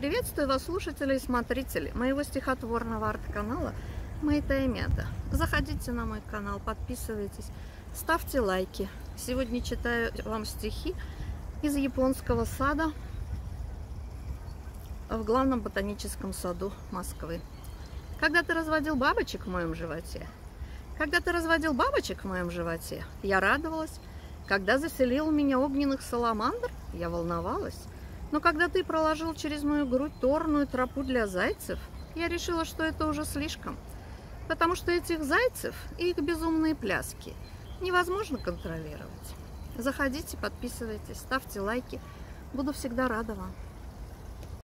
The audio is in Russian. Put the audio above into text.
Приветствую вас, слушатели и смотрители моего стихотворного арт-канала Мэйта и Мята. Заходите на мой канал, подписывайтесь, ставьте лайки. Сегодня читаю вам стихи из японского сада в главном ботаническом саду Москвы. Когда ты разводил бабочек в моем животе, когда ты разводил бабочек в моем животе, я радовалась. Когда заселил меня огненных саламандр, я волновалась. Но когда ты проложил через мою грудь торную тропу для зайцев, я решила, что это уже слишком. Потому что этих зайцев и их безумные пляски невозможно контролировать. Заходите, подписывайтесь, ставьте лайки. Буду всегда рада вам.